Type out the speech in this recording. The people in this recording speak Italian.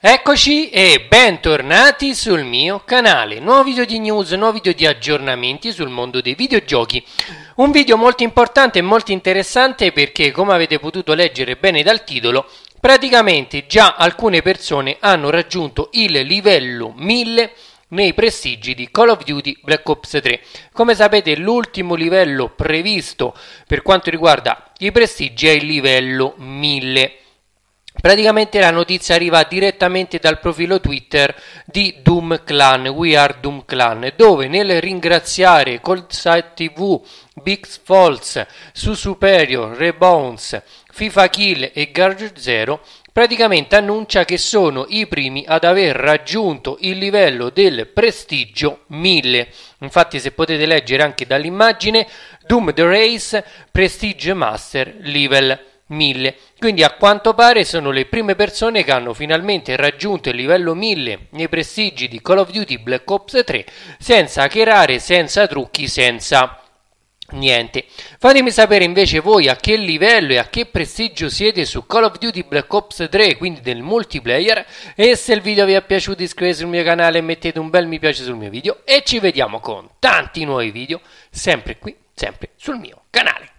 Eccoci e bentornati sul mio canale. Nuovo video di news, nuovo video di aggiornamenti sul mondo dei videogiochi. Un video molto importante e molto interessante perché, come avete potuto leggere bene dal titolo, praticamente già alcune persone hanno raggiunto il livello 1000 nei prestigi di Call of Duty Black Ops 3. Come sapete l'ultimo livello previsto per quanto riguarda i prestigi è il livello 1000. Praticamente la notizia arriva direttamente dal profilo Twitter di Doom Clan, We Are Doom Clan, dove nel ringraziare Cold Side TV, Big Falls, Su Superior, Rebounds, FIFA Kill e Garage Zero, praticamente annuncia che sono i primi ad aver raggiunto il livello del prestigio 1000. Infatti se potete leggere anche dall'immagine, Doom The Race Prestige Master Level 1000. Quindi a quanto pare sono le prime persone che hanno finalmente raggiunto il livello 1000 nei prestigi di Call of Duty Black Ops 3 senza hackerare, senza trucchi, senza niente. Fatemi sapere invece voi a che livello e a che prestigio siete su Call of Duty Black Ops 3, quindi del multiplayer. E se il video vi è piaciuto iscrivetevi sul mio canale e mettete un bel mi piace sul mio video e ci vediamo con tanti nuovi video sempre qui, sempre sul mio canale.